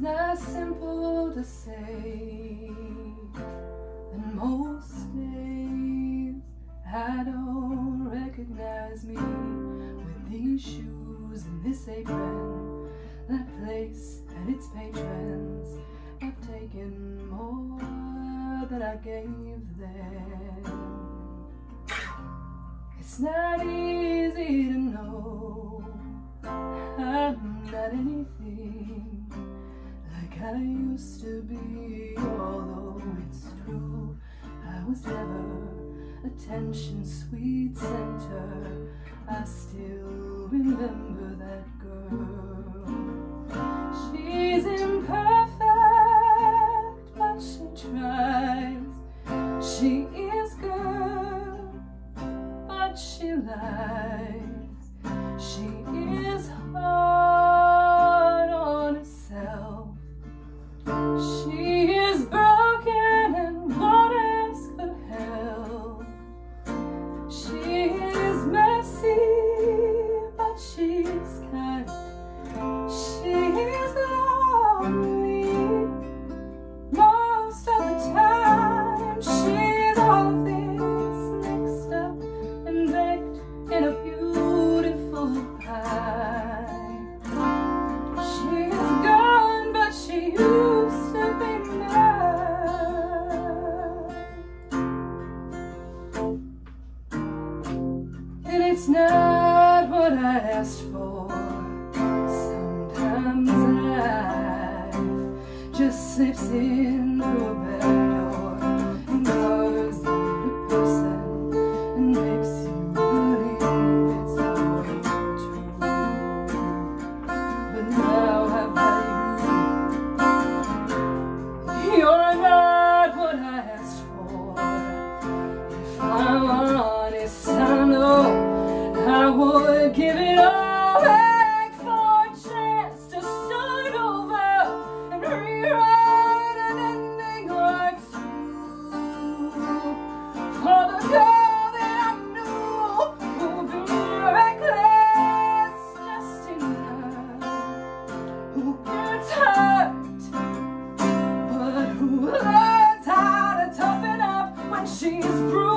not simple to say. And most days I don't recognize me with these shoes and this apron. That place and its patrons have taken more than I gave them. It's not easy to know I'm not anything I used to be, although it's true I was never attention sweet center. I still remember that girl. She's imperfect, but she tries. She is good, but she lies. And it's not what I asked for. Sometimes life just slips in through a back give it all back for a chance to start over and rewrite an ending. For the girl that I knew who be reckless, just who gets hurt, but who learns how to up when she's bruised.